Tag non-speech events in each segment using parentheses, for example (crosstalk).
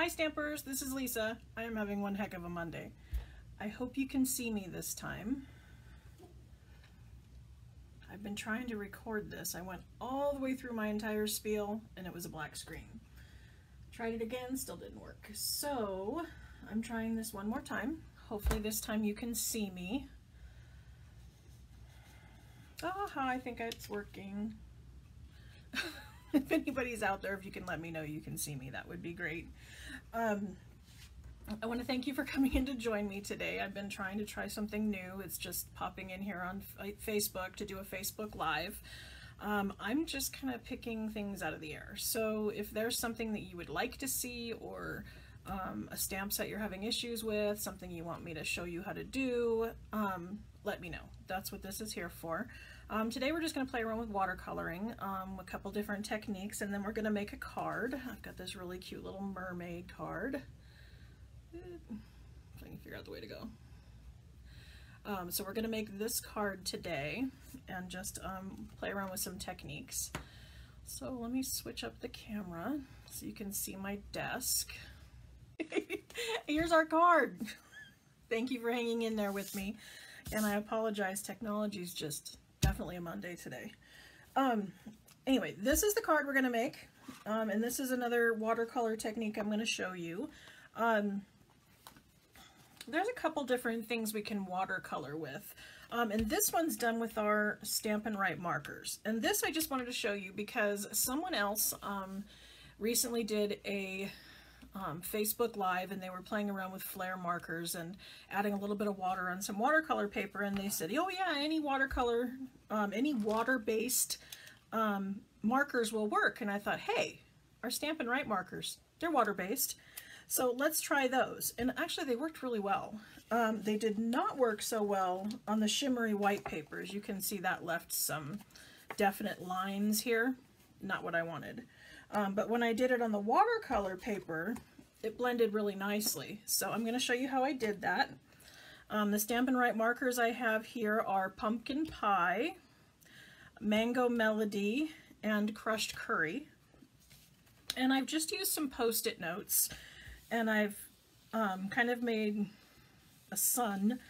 Hi Stampers, this is Lisa. I am having one heck of a Monday. I hope you can see me this time. I've been trying to record this. I went all the way through my entire spiel and it was a black screen. Tried it again, still didn't work. So I'm trying this one more time. Hopefully this time you can see me. Oh, I think it's working. (laughs) if anybody's out there, if you can let me know you can see me, that would be great. Um, I want to thank you for coming in to join me today. I've been trying to try something new. It's just popping in here on Facebook to do a Facebook Live. Um, I'm just kind of picking things out of the air. So if there's something that you would like to see or um, a stamp set you're having issues with, something you want me to show you how to do, um, let me know. That's what this is here for. Um, today we're just going to play around with watercoloring, um, a couple different techniques, and then we're going to make a card. I've got this really cute little mermaid card. If I can figure out the way to go. Um, so we're going to make this card today and just um, play around with some techniques. So let me switch up the camera so you can see my desk. (laughs) Here's our card. (laughs) Thank you for hanging in there with me. And I apologize, technology's just definitely a Monday today. Um, anyway, this is the card we're going to make. Um, and this is another watercolor technique I'm going to show you. Um, there's a couple different things we can watercolor with. Um, and this one's done with our Stampin' Write markers. And this I just wanted to show you because someone else um, recently did a um, Facebook Live and they were playing around with Flair markers and adding a little bit of water on some watercolor paper and they said, oh yeah, any watercolor, um, any water-based um, markers will work. And I thought, hey, our Stampin' Write markers, they're water-based. So let's try those. And actually they worked really well. Um, they did not work so well on the shimmery white papers. You can see that left some definite lines here. Not what I wanted. Um, but when I did it on the watercolor paper, it blended really nicely. So I'm going to show you how I did that. Um, the Stampin' Write markers I have here are Pumpkin Pie, Mango Melody, and Crushed Curry. And I've just used some post-it notes, and I've um, kind of made a sun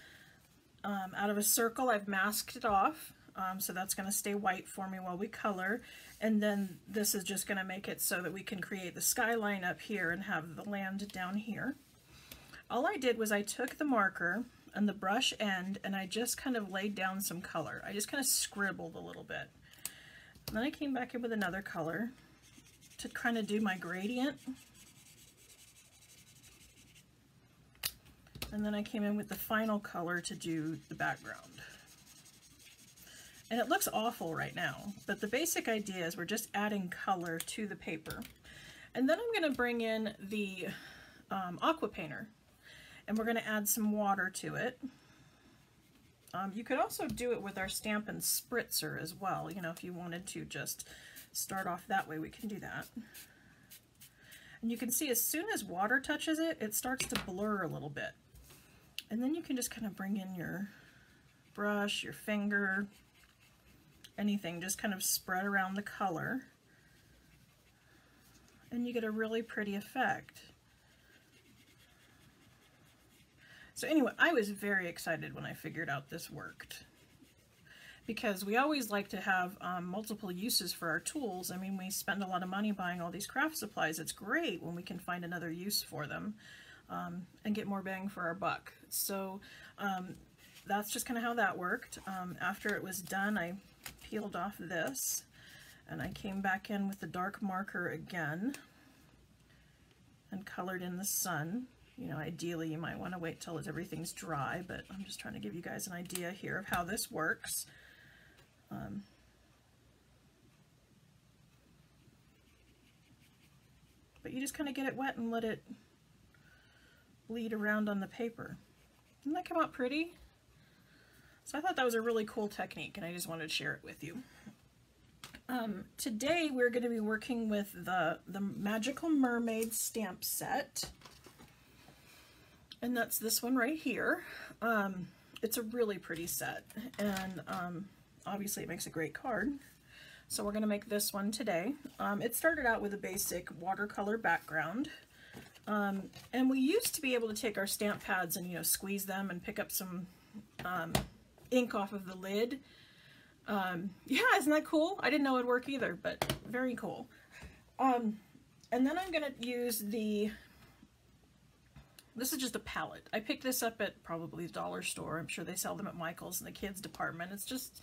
um, out of a circle. I've masked it off, um, so that's going to stay white for me while we color. And then this is just going to make it so that we can create the skyline up here and have the land down here. All I did was I took the marker and the brush end and I just kind of laid down some color. I just kind of scribbled a little bit. And then I came back in with another color to kind of do my gradient. And then I came in with the final color to do the background. And it looks awful right now, but the basic idea is we're just adding color to the paper. And then I'm going to bring in the um, aqua painter and we're going to add some water to it. Um, you could also do it with our Stampin' Spritzer as well. You know, if you wanted to just start off that way, we can do that. And you can see as soon as water touches it, it starts to blur a little bit. And then you can just kind of bring in your brush, your finger, anything, just kind of spread around the color. And you get a really pretty effect. So anyway, I was very excited when I figured out this worked because we always like to have um, multiple uses for our tools. I mean, we spend a lot of money buying all these craft supplies. It's great when we can find another use for them um, and get more bang for our buck. So um, that's just kind of how that worked. Um, after it was done, I peeled off this and I came back in with the dark marker again and colored in the sun. You know, ideally you might want to wait till everything's dry, but I'm just trying to give you guys an idea here of how this works. Um, but you just kind of get it wet and let it bleed around on the paper. Doesn't that come out pretty? So I thought that was a really cool technique and I just wanted to share it with you. Um, today we're going to be working with the, the Magical Mermaid stamp set. And that's this one right here. Um, it's a really pretty set and um, obviously it makes a great card. So we're going to make this one today. Um, it started out with a basic watercolor background. Um, and we used to be able to take our stamp pads and, you know, squeeze them and pick up some um, ink off of the lid. Um, yeah, isn't that cool? I didn't know it'd work either, but very cool. Um, and then I'm going to use the, this is just a palette. I picked this up at probably the dollar store. I'm sure they sell them at Michael's in the kids department. It's just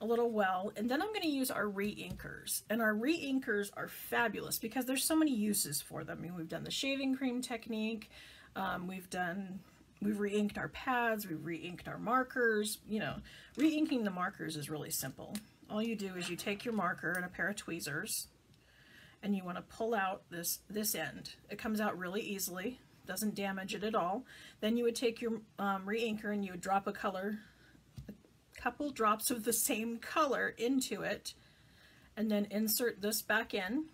a little well. And then I'm going to use our re-inkers. And our re-inkers are fabulous because there's so many uses for them. I mean, we've done the shaving cream technique. Um, we've done, we've re-inked our pads. We've re-inked our markers. You know, re-inking the markers is really simple. All you do is you take your marker and a pair of tweezers and you want to pull out this, this end. It comes out really easily, doesn't damage it at all. Then you would take your um, re-inker and you would drop a color a couple drops of the same color into it and then insert this back in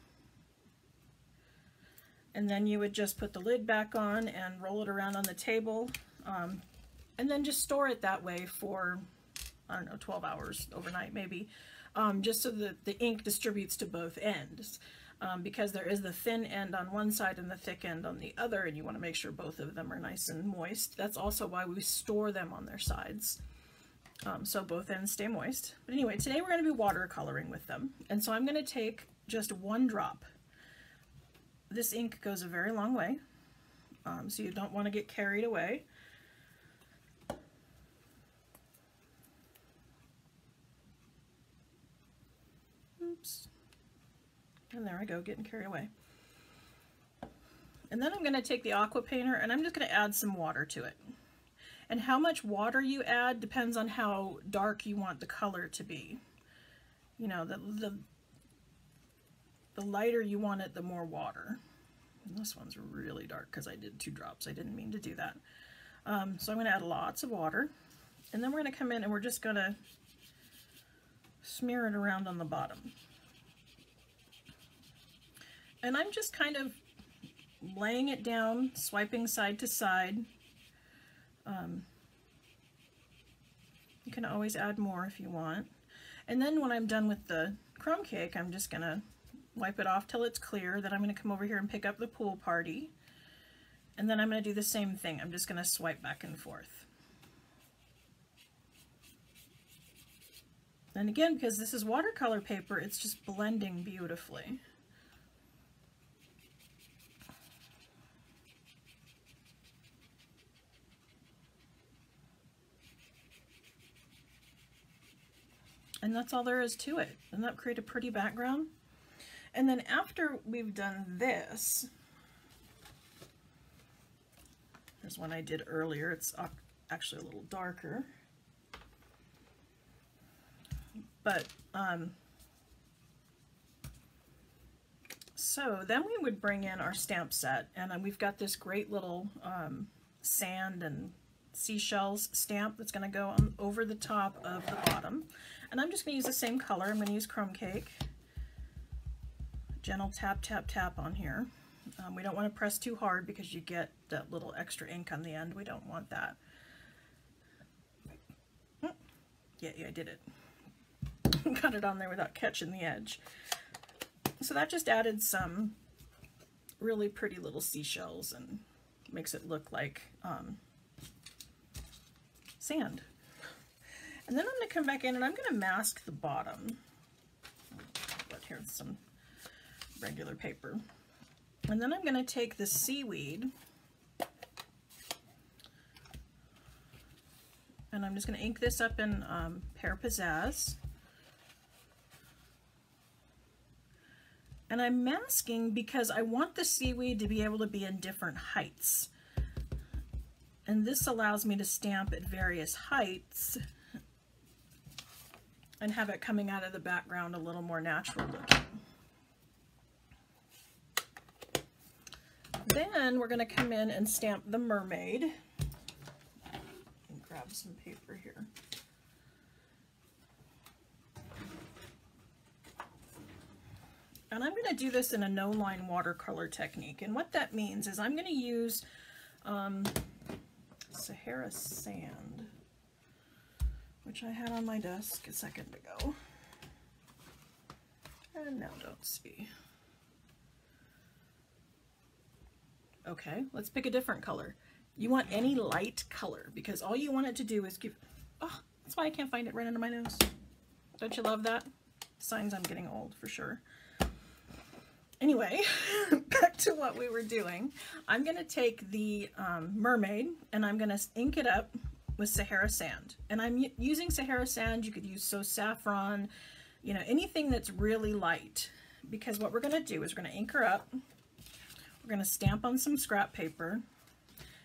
and then you would just put the lid back on and roll it around on the table um, and then just store it that way for I don't know 12 hours overnight maybe um, just so that the ink distributes to both ends um, because there is the thin end on one side and the thick end on the other and you want to make sure both of them are nice and moist that's also why we store them on their sides um, so both ends stay moist. But anyway, today we're going to be watercoloring with them. And so I'm going to take just one drop. This ink goes a very long way, um, so you don't want to get carried away. Oops. And there I go, getting carried away. And then I'm going to take the aqua painter and I'm just going to add some water to it. And how much water you add depends on how dark you want the color to be. You know, the, the, the lighter you want it, the more water. And this one's really dark because I did two drops. I didn't mean to do that. Um, so I'm going to add lots of water. And then we're going to come in and we're just going to smear it around on the bottom. And I'm just kind of laying it down, swiping side to side, um, you can always add more if you want. And then when I'm done with the crumb cake, I'm just going to wipe it off till it's clear. Then I'm going to come over here and pick up the pool party. And then I'm going to do the same thing. I'm just going to swipe back and forth. And again, because this is watercolor paper, it's just blending beautifully. And that's all there is to it. Doesn't that create a pretty background? And then after we've done this, there's one I did earlier. It's actually a little darker. But, um, so then we would bring in our stamp set and we've got this great little um, sand and seashells stamp that's going to go on over the top of the bottom. And I'm just going to use the same color. I'm going to use Crumb Cake. Gentle tap, tap, tap on here. Um, we don't want to press too hard because you get that little extra ink on the end. We don't want that. Hmm. Yeah, yeah, I did it. (laughs) Got it on there without catching the edge. So that just added some really pretty little seashells and makes it look like um, sand. And then I'm going to come back in and I'm going to mask the bottom. But here's some regular paper. And then I'm going to take the seaweed and I'm just going to ink this up in um, Pear Pizzazz. And I'm masking because I want the seaweed to be able to be in different heights. And this allows me to stamp at various heights and have it coming out of the background a little more natural looking. Then we're going to come in and stamp the mermaid. And grab some paper here. And I'm going to do this in a no-line watercolor technique. And what that means is I'm going to use um, Sahara sand which I had on my desk a second ago. And now don't see. Okay, let's pick a different color. You want any light color because all you want it to do is give, oh, that's why I can't find it right under my nose. Don't you love that? Signs I'm getting old for sure. Anyway, (laughs) back to what we were doing. I'm to take the um, mermaid and I'm to ink it up with Sahara sand. And I'm using Sahara sand. You could use So Saffron, you know, anything that's really light. Because what we're to do is we're to ink her up. We're going to stamp on some scrap paper.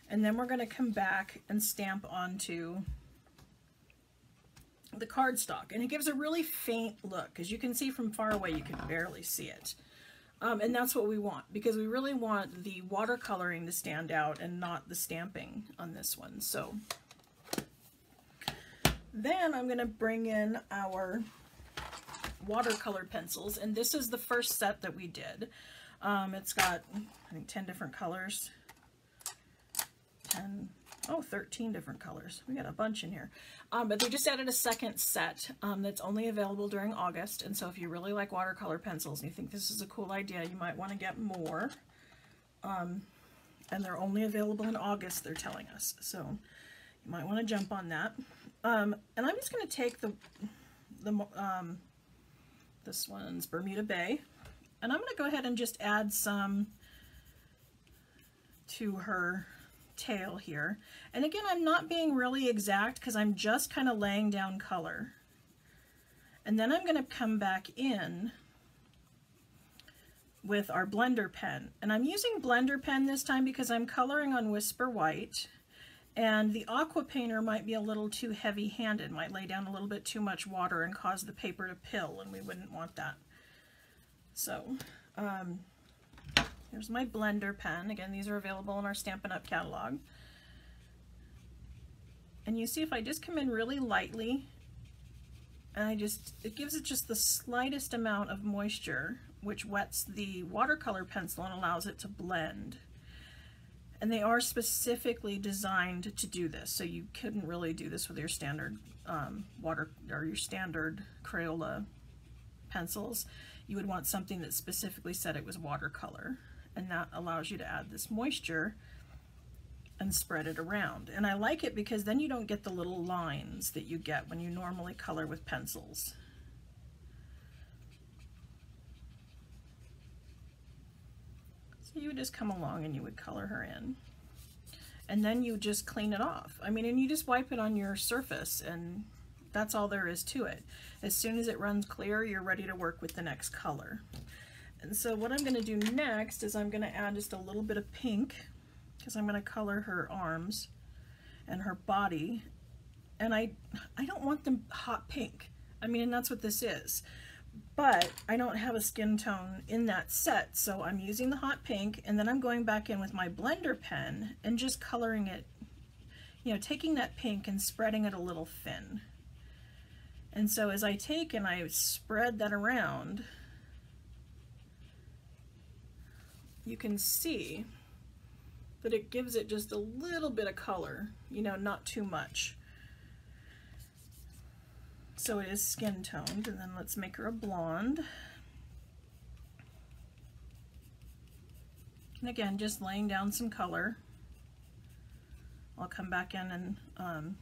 And then we're going to come back and stamp onto the cardstock. And it gives a really faint look. As you can see from far away, you can barely see it. Um, and that's what we want because we really want the watercoloring to stand out and not the stamping on this one. So then I'm going to bring in our watercolor pencils. And this is the first set that we did. Um, it's got, I think, 10 different colors. 10, oh, 13 different colors. We got a bunch in here. Um, but they just added a second set um, that's only available during August. And so if you really like watercolor pencils and you think this is a cool idea, you might want to get more. Um, and they're only available in August, they're telling us. So you might want to jump on that. Um, and I'm just going to take the, the um, this one's Bermuda Bay, and I'm going to go ahead and just add some to her tail here. And again, I'm not being really exact because I'm just kind of laying down color. And then I'm going to come back in with our blender pen. And I'm using blender pen this time because I'm coloring on Whisper White. And the aqua painter might be a little too heavy-handed, might lay down a little bit too much water and cause the paper to pill, and we wouldn't want that. So, um, here's my blender pen. Again, these are available in our Stampin' Up! catalog. And you see if I just come in really lightly, and I just, it gives it just the slightest amount of moisture, which wets the watercolor pencil and allows it to blend. And they are specifically designed to do this, so you couldn't really do this with your standard um, water or your standard Crayola pencils. You would want something that specifically said it was watercolor, and that allows you to add this moisture and spread it around. And I like it because then you don't get the little lines that you get when you normally color with pencils. So you would just come along and you would color her in. And then you just clean it off. I mean, and you just wipe it on your surface and that's all there is to it. As soon as it runs clear, you're ready to work with the next color. And so what I'm going to do next is I'm going to add just a little bit of pink because I'm going to color her arms and her body. And I, I don't want them hot pink. I mean, and that's what this is but I don't have a skin tone in that set, so I'm using the hot pink, and then I'm going back in with my blender pen and just coloring it, you know, taking that pink and spreading it a little thin. And so as I take and I spread that around, you can see that it gives it just a little bit of color, you know, not too much. So it is skin toned, and then let's make her a blonde. And again, just laying down some color. I'll come back in and um,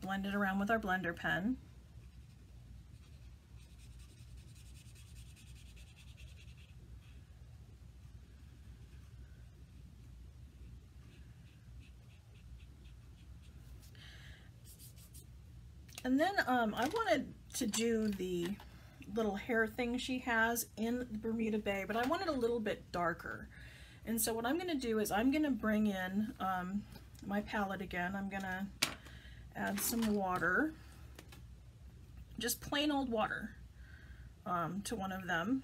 blend it around with our blender pen. And then um, I wanted to do the little hair thing she has in the Bermuda Bay, but I want it a little bit darker. And so what I'm going to do is I'm going to bring in um, my palette again. I'm going to add some water, just plain old water um, to one of them.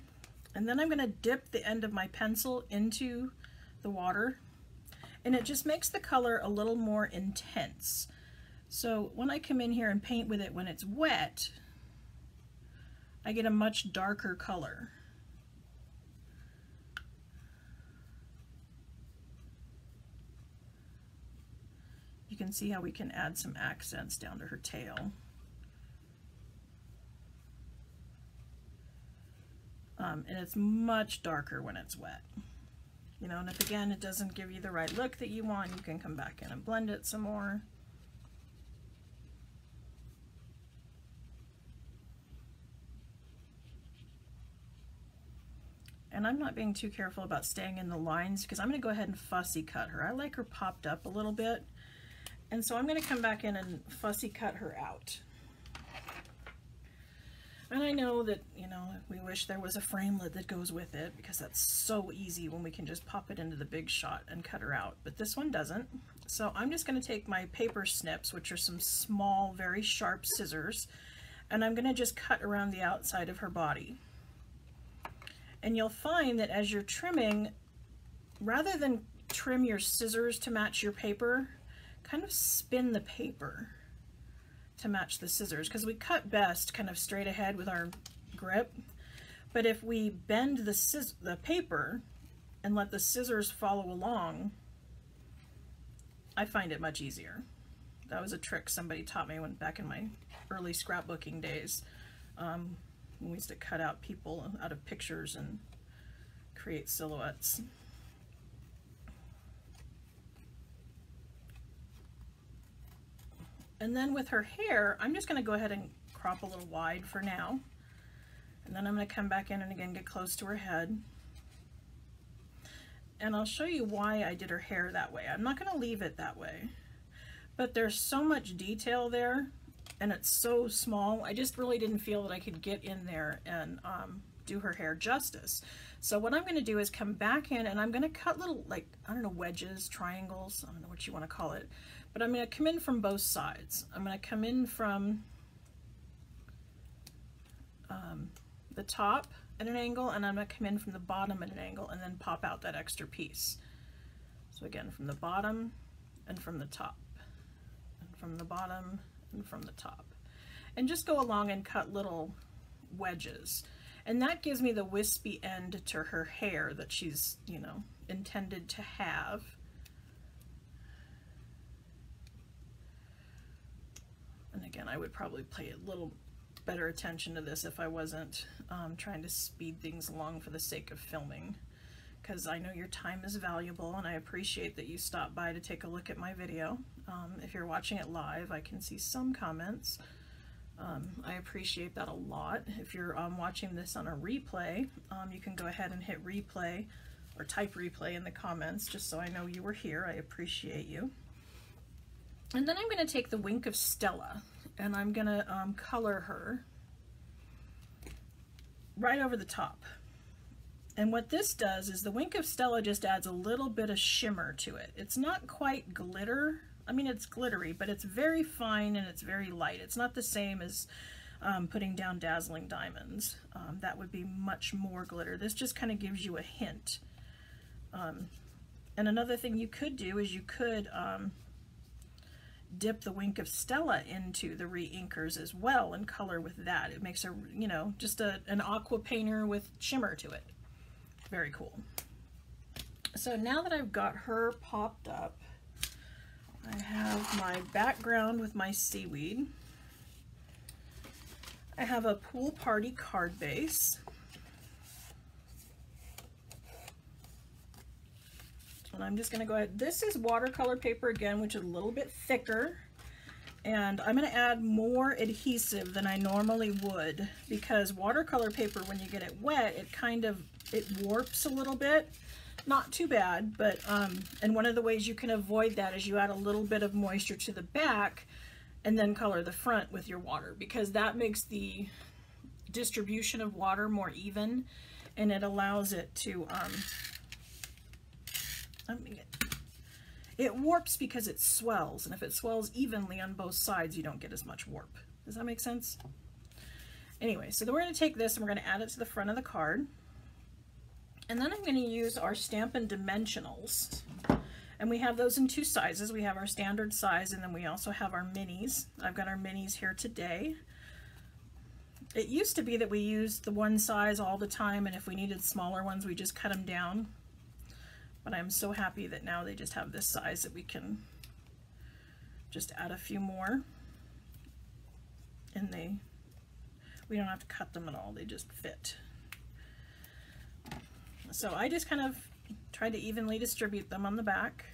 And then I'm going to dip the end of my pencil into the water and it just makes the color a little more intense. So when I come in here and paint with it when it's wet, I get a much darker color. You can see how we can add some accents down to her tail. Um, and it's much darker when it's wet. You know, and if again it doesn't give you the right look that you want, you can come back in and blend it some more. And I'm not being too careful about staying in the lines because I'm going to go ahead and fussy cut her. I like her popped up a little bit. And so I'm going to come back in and fussy cut her out. And I know that, you know, we wish there was a framelit that goes with it because that's so easy when we can just pop it into the big shot and cut her out. But this one doesn't. So I'm just going to take my paper snips, which are some small, very sharp scissors, and I'm going to just cut around the outside of her body. And you'll find that as you're trimming, rather than trim your scissors to match your paper, kind of spin the paper to match the scissors because we cut best kind of straight ahead with our grip. But if we bend the, the paper and let the scissors follow along, I find it much easier. That was a trick somebody taught me when back in my early scrapbooking days. Um, we used to cut out people out of pictures and create silhouettes. And then with her hair, I'm just going to go ahead and crop a little wide for now. And then I'm going to come back in and again get close to her head. And I'll show you why I did her hair that way. I'm not going to leave it that way. But there's so much detail there and it's so small. I just really didn't feel that I could get in there and um, do her hair justice. So what I'm going to do is come back in and I'm going to cut little, like, I don't know, wedges, triangles, I don't know what you want to call it. But I'm going to come in from both sides. I'm going to come in from um, the top at an angle and I'm going to come in from the bottom at an angle and then pop out that extra piece. So again, from the bottom and from the top, and from the bottom and from the top. And just go along and cut little wedges. And that gives me the wispy end to her hair that she's, you know, intended to have. And again, I would probably pay a little better attention to this if I wasn't um, trying to speed things along for the sake of filming because I know your time is valuable and I appreciate that you stopped by to take a look at my video. Um, if you're watching it live, I can see some comments. Um, I appreciate that a lot. If you're um, watching this on a replay, um, you can go ahead and hit replay or type replay in the comments just so I know you were here. I appreciate you. And then I'm going to take the Wink of Stella and I'm going to um, color her right over the top. And what this does is the Wink of Stella just adds a little bit of shimmer to it. It's not quite glitter. I mean, it's glittery, but it's very fine and it's very light. It's not the same as um, putting down Dazzling Diamonds. Um, that would be much more glitter. This just kind of gives you a hint. Um, and another thing you could do is you could um, dip the Wink of Stella into the re-inkers as well and color with that. It makes a, you know, just a, an aqua painter with shimmer to it. Very cool. So now that I've got her popped up, I have my background with my seaweed. I have a pool party card base. And I'm just going to go ahead. This is watercolor paper again, which is a little bit thicker. And I'm going to add more adhesive than I normally would because watercolor paper, when you get it wet, it kind of it warps a little bit. Not too bad, but, um, and one of the ways you can avoid that is you add a little bit of moisture to the back and then color the front with your water because that makes the distribution of water more even and it allows it to, um, it warps because it swells, and if it swells evenly on both sides, you don't get as much warp. Does that make sense? Anyway, so then we're going to take this and we're going to add it to the front of the card. And then I'm going to use our Stampin' Dimensionals. And we have those in two sizes. We have our standard size and then we also have our minis. I've got our minis here today. It used to be that we used the one size all the time and if we needed smaller ones we just cut them down. But I'm so happy that now they just have this size that we can just add a few more. And they, we don't have to cut them at all, they just fit. So I just kind of tried to evenly distribute them on the back.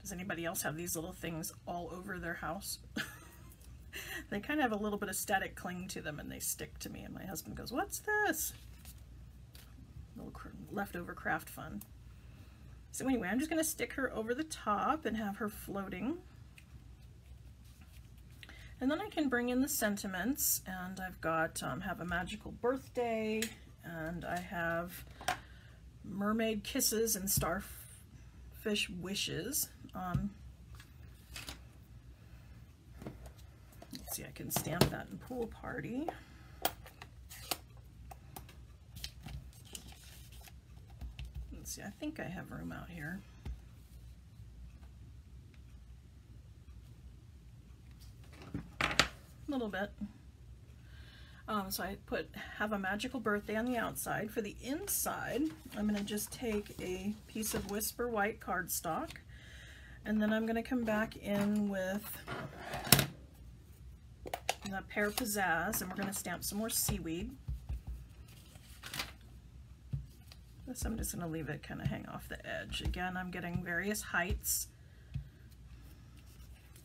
Does anybody else have these little things all over their house? (laughs) they kind of have a little bit of static cling to them and they stick to me and my husband goes, what's this? Little leftover craft fun. So anyway, I'm just going to stick her over the top and have her floating. And then I can bring in the sentiments and I've got um, have a magical birthday and I have mermaid kisses and starfish wishes. Um, let's see, I can stamp that in pool party. Let's see, I think I have room out here. A little bit. Um, so I put have a magical birthday on the outside. For the inside, I'm going to just take a piece of Whisper White cardstock and then I'm going to come back in with the Pear Pizzazz and we're going to stamp some more seaweed. This I'm just going to leave it kind of hang off the edge. Again, I'm getting various heights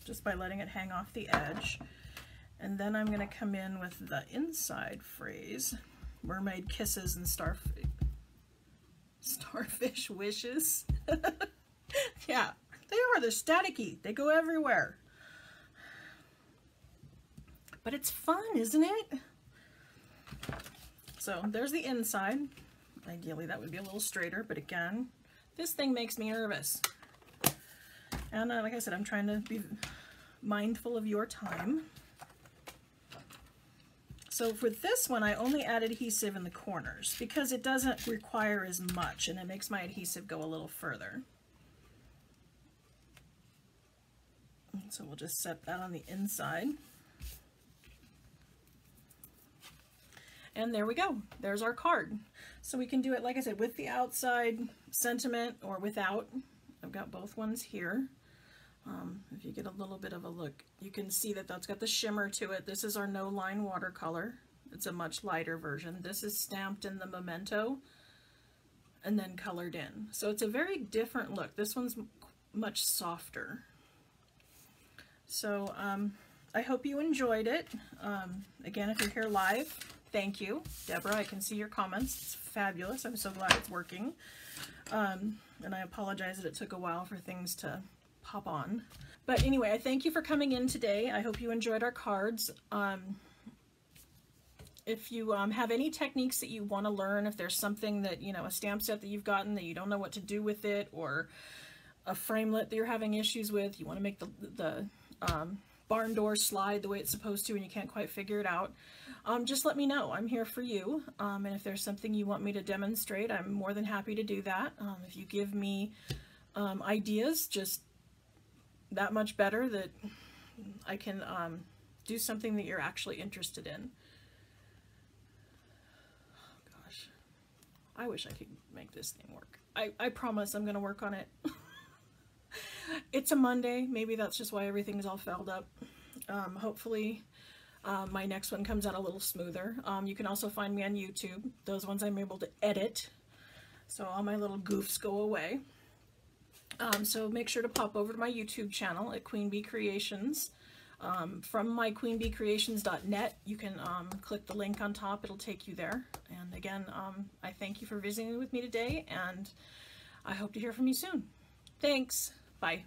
just by letting it hang off the edge. And then I'm to come in with the inside phrase, mermaid kisses and starfish, starfish wishes. (laughs) yeah, they are. They're staticky. They go everywhere. But it's fun, isn't it? So there's the inside. Ideally, that would be a little straighter, but again, this thing makes me nervous. And uh, like I said, I'm trying to be mindful of your time. So for this one, I only add adhesive in the corners because it doesn't require as much and it makes my adhesive go a little further. So we'll just set that on the inside. And there we go. There's our card. So we can do it, like I said, with the outside sentiment or without. I've got both ones here. Um, if you get a little bit of a look, you can see that that's got the shimmer to it. This is our no line watercolor. It's a much lighter version. This is stamped in the Memento and then colored in. So it's a very different look. This one's much softer. So um, I hope you enjoyed it. Um, again, if you're here live, thank you. Deborah, I can see your comments. It's fabulous. I'm so glad it's working. Um, and I apologize that it took a while for things to pop on. But anyway, I thank you for coming in today. I hope you enjoyed our cards. Um, if you um, have any techniques that you want to learn, if there's something that, you know, a stamp set that you've gotten that you don't know what to do with it, or a framelit that you're having issues with, you want to make the, the um, barn door slide the way it's supposed to and you can't quite figure it out, um, just let me know. I'm here for you. Um, and if there's something you want me to demonstrate, I'm more than happy to do that. Um, if you give me um, ideas, just that much better that I can um, do something that you're actually interested in. Oh, gosh, I wish I could make this thing work. I, I promise I'm going to work on it. (laughs) it's a Monday. Maybe that's just why everything's all fouled up. Um, hopefully um, my next one comes out a little smoother. Um, you can also find me on YouTube. Those ones I'm able to edit. So all my little goofs go away. Um, so make sure to pop over to my YouTube channel at Queen B Creations. Um, from my queenbcreations.net, you can um, click the link on top. It'll take you there. And again, um, I thank you for visiting with me today, and I hope to hear from you soon. Thanks. Bye.